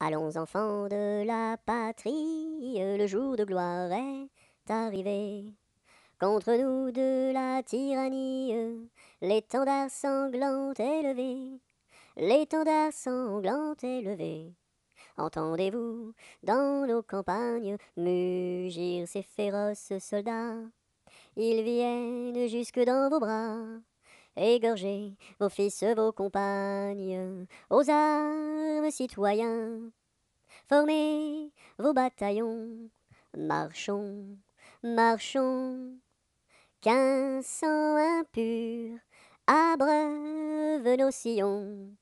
Allons enfants de la patrie, le jour de gloire est arrivé. Contre nous de la tyrannie, l'étendard sanglant est levé, l'étendard sanglant est levé. Entendez-vous dans nos campagnes mugir ces féroces soldats? Ils viennent jusque dans vos bras, égorger vos fils, vos compagnes, aux armes citoyens. Formez vos bataillons, marchons, marchons, qu'un sang impur abreuve nos sillons.